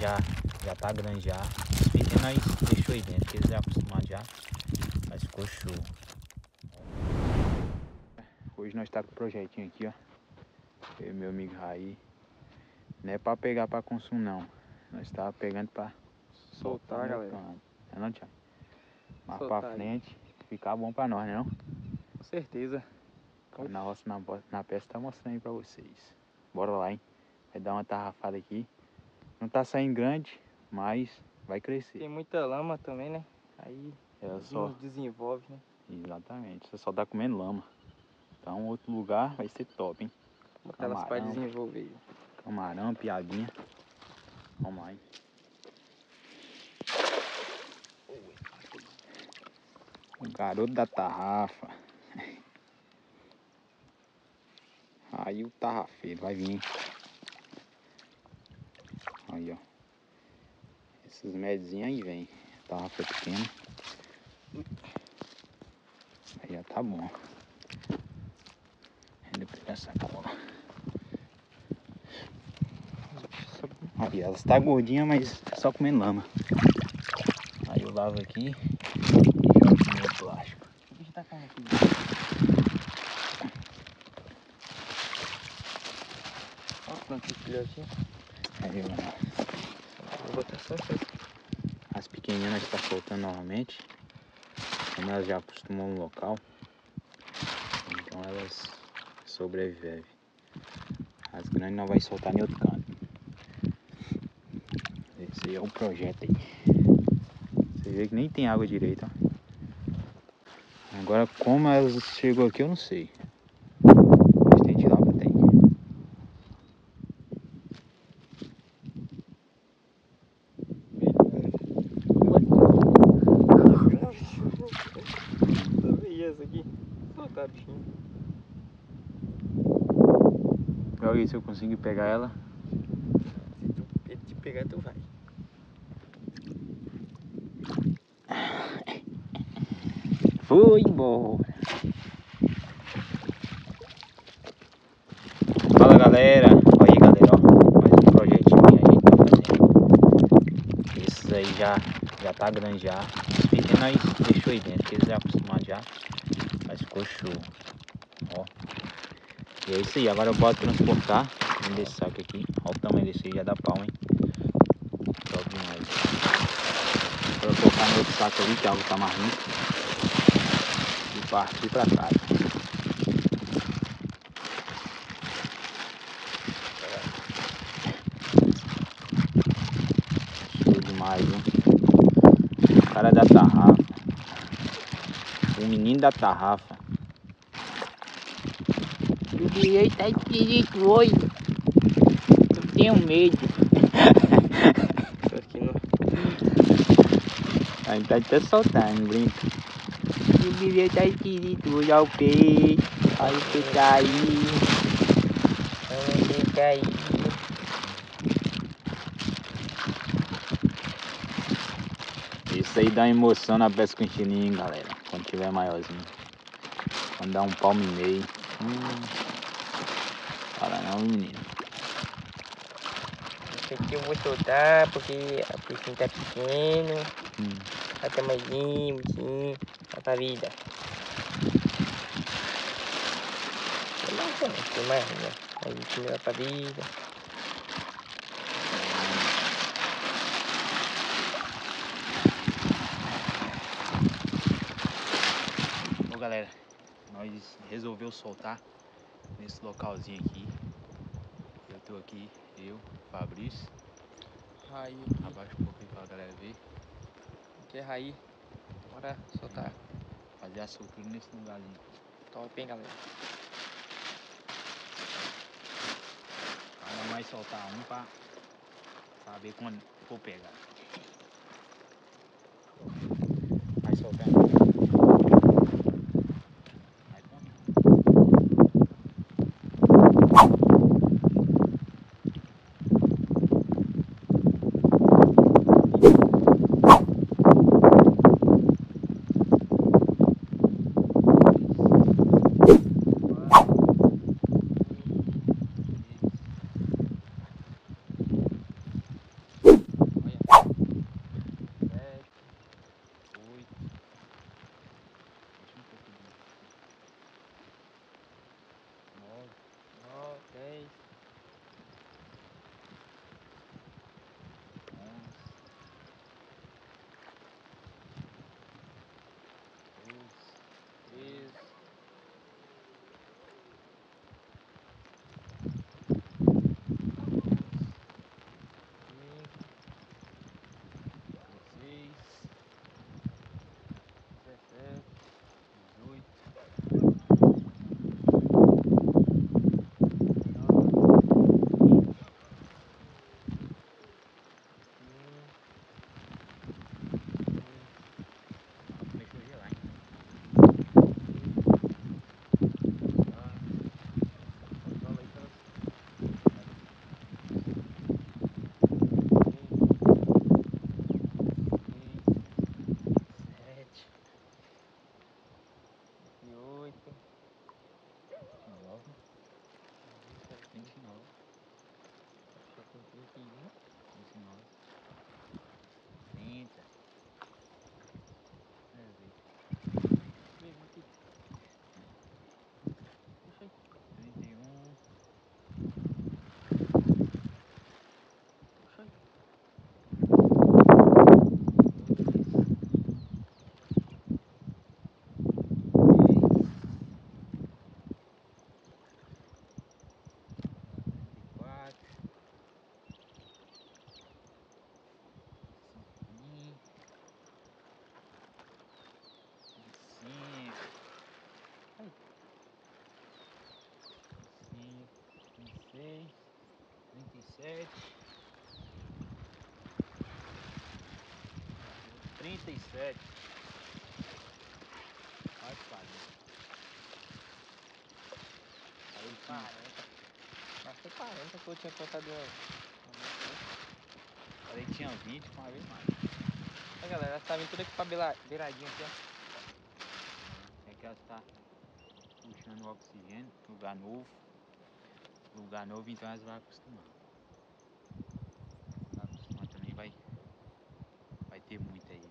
já, já tá grande já. Os pequenos nós deixou aí dentro, porque eles já acostumados já. Mas ficou show. Hoje nós tá com o projetinho aqui, ó. Eu e meu amigo Raí. Não é pra pegar pra consumo não. Nós tava pegando pra Soltar, no galera. É não, Thiago? Mais Soltar pra aí. frente, ficar bom pra nós, né não? Com certeza. Na roça, na, na peça, tá mostrando aí pra vocês. Bora lá, hein? Vai dar uma tarrafada aqui. Não tá saindo grande, mas vai crescer. Tem muita lama também, né? Aí Ela só, desenvolve, né? exatamente, você só tá comendo lama. Então outro lugar vai ser top, hein? Botar elas Camarão. desenvolver. Camarão, piadinha. Vamos lá, hein? O garoto da tarrafa. Aí o tarrafeiro vai vir. Aí, ó. Esses médiozinhos aí vem. Tarrafa pequena. Aí, ó, tá bom. Aí depois dessa cola. Aí ela está gordinha, mas é só comendo lama. Aí eu lavo aqui e jogo no meu plástico. Bicho tá caindo aqui. Olha o tanto de filhotinho. Aí eu, Vou botar só essas. as pequeninas está soltando novamente. Como elas já acostumam no local. Então elas sobrevivem. As grandes não vai soltar em outro canto. Esse aí é o projeto aí. Você vê que nem tem água direito, ó. Agora como elas chegou aqui eu não sei. Mas tem de lá pra tem. Beleza aqui. Soltar bichinho. Joga aí se eu conseguir pegar ela. Se tu, ele te pegar, tu vai. Foi embora. Fala galera. Olha aí galera, ó. Mais um projetinho aí a gente tá fazendo. Esses aí já, já tá grande já. Os pequenos deixou aí dentro, porque eles já acostumados já. Show. Ó. E é isso aí, agora eu vou transportar desse saco aqui. Olha o tamanho desse aí, já dá pau, hein? Top demais. Vou colocar no outro saco ali, que a água tá mais limpa e partir pra casa. Show demais, hein? O cara da tarrafa. O menino da tarrafa. O direito tá esquisito hoje. Eu tenho medo. Aqui não. A gente tá até soltando, brinca. O direito tá esquisito hoje ao peixe. Olha o peixe aí. Olha o peixe aí. Isso aí dá emoção na pesca com chininho, galera. Quando tiver maiorzinho. Quando dá um palmo e meio. Hum. Não, menino. Isso aqui eu vou soltar porque a piscina tá pequeno. Hum. Mais limpo, sim. Vai pra vida. Tem mais tem mais, né? A gente vai pra vida. Ô galera, nós resolveu soltar nesse localzinho aqui. Tô aqui, eu, Fabrício. Aí, Abaixa um pouquinho pra galera ver. aqui é Raí. Bora soltar. Fazer a soltura nesse lugarzinho. Top, hein, galera? Cada mais soltar um pra saber quando for pegar. Argentina, pues no, trinta e sete, quase quarenta. Aí tinha, 40. Mas foi 40 que eu tinha contado antes. falei que tinha 20 com uma vez mais. Aí galera, ela tá vindo tudo aqui pra beira- beiradinha aqui, ó. É que ela está puxando o oxigênio, lugar novo. Lugar novo, então elas vão acostumar. Vai acostumar também, vai, vai ter muito aí.